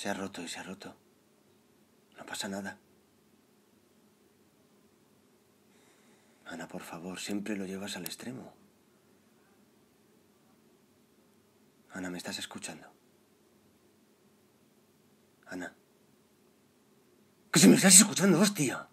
Se ha roto y se ha roto. No pasa nada. Ana, por favor, siempre lo llevas al extremo. Ana, ¿me estás escuchando? Ana. Que si me estás escuchando, hostia.